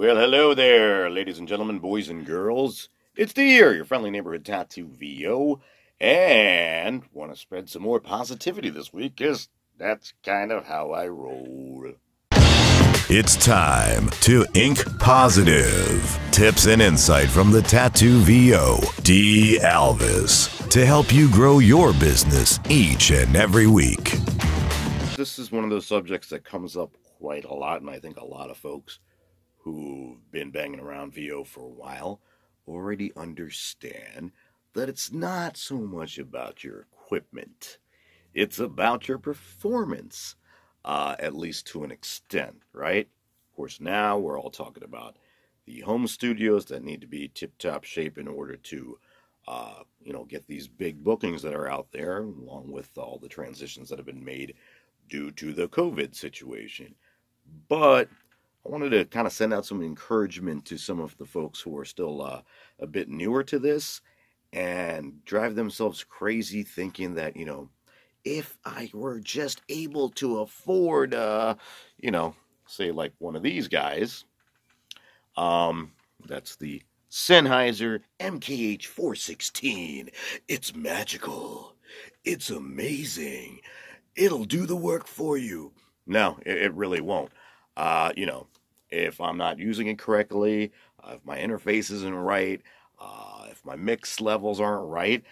Well, hello there, ladies and gentlemen, boys and girls. It's the year, your friendly neighborhood tattoo VO, and want to spread some more positivity this week, because that's kind of how I roll. It's time to Ink Positive. Tips and insight from the Tattoo VO, Dee Alvis, to help you grow your business each and every week. This is one of those subjects that comes up quite a lot, and I think a lot of folks who've been banging around VO for a while already understand that it's not so much about your equipment, it's about your performance uh, at least to an extent, right? Of course, now we're all talking about the home studios that need to be tip top shape in order to, uh, you know, get these big bookings that are out there, along with all the transitions that have been made due to the COVID situation. But wanted to kind of send out some encouragement to some of the folks who are still uh, a bit newer to this and drive themselves crazy thinking that, you know, if I were just able to afford, uh, you know, say like one of these guys, um, that's the Sennheiser MKH 416. It's magical. It's amazing. It'll do the work for you. No, it, it really won't. Uh, you know, if I'm not using it correctly, uh, if my interface isn't right, uh, if my mix levels aren't right,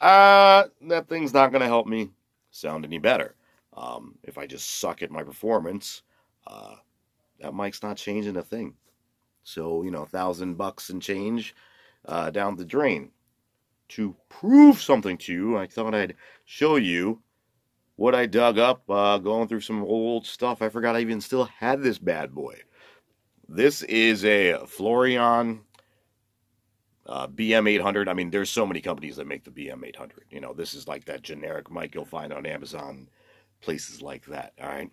uh, that thing's not going to help me sound any better. Um, if I just suck at my performance, uh, that mic's not changing a thing. So, you know, a thousand bucks and change uh, down the drain. To prove something to you, I thought I'd show you what I dug up uh, going through some old stuff. I forgot I even still had this bad boy. This is a Floureon uh, BM800. I mean, there's so many companies that make the BM800. You know, this is like that generic mic you'll find on Amazon, places like that. All right.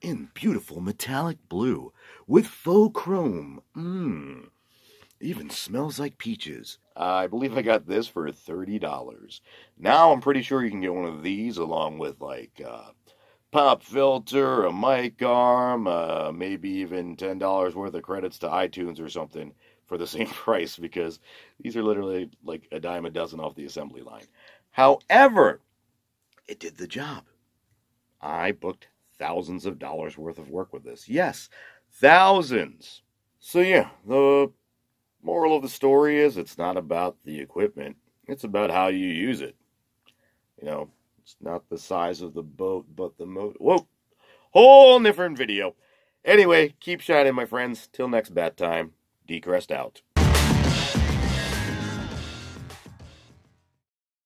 In beautiful metallic blue with faux chrome. Mmm. Even smells like peaches. I believe I got this for $30. Now I'm pretty sure you can get one of these along with like uh, pop filter, a mic arm, uh, maybe even $10 worth of credits to iTunes or something for the same price because these are literally like a dime a dozen off the assembly line. However, it did the job. I booked thousands of dollars worth of work with this. Yes, thousands. So, yeah, the moral of the story is it's not about the equipment, it's about how you use it. You know, it's not the size of the boat, but the motor. Whoa! Whole different video. Anyway, keep shining, my friends. Till next bat time. Decrest out.